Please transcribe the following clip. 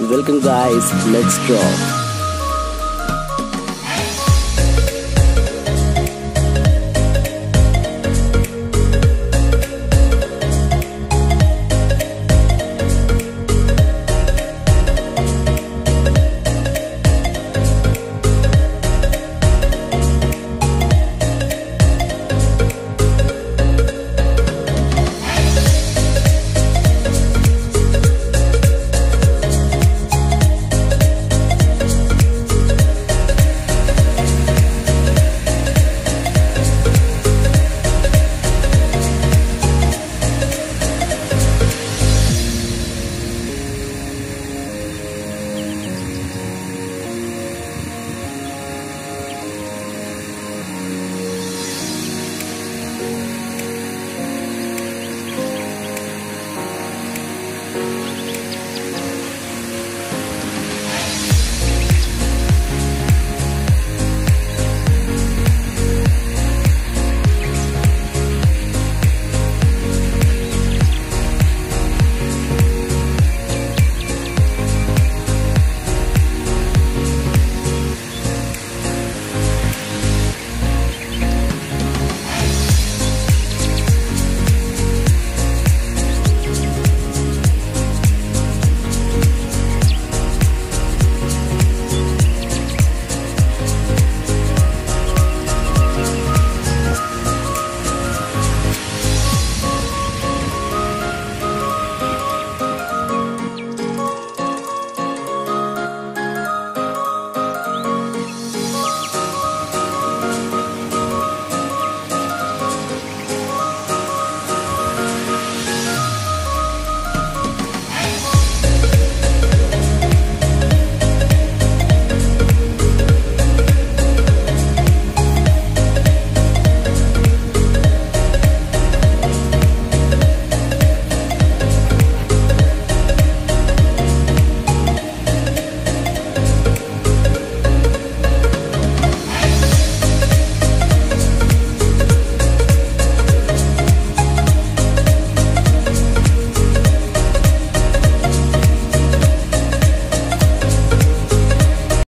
Welcome, guys. Let's draw.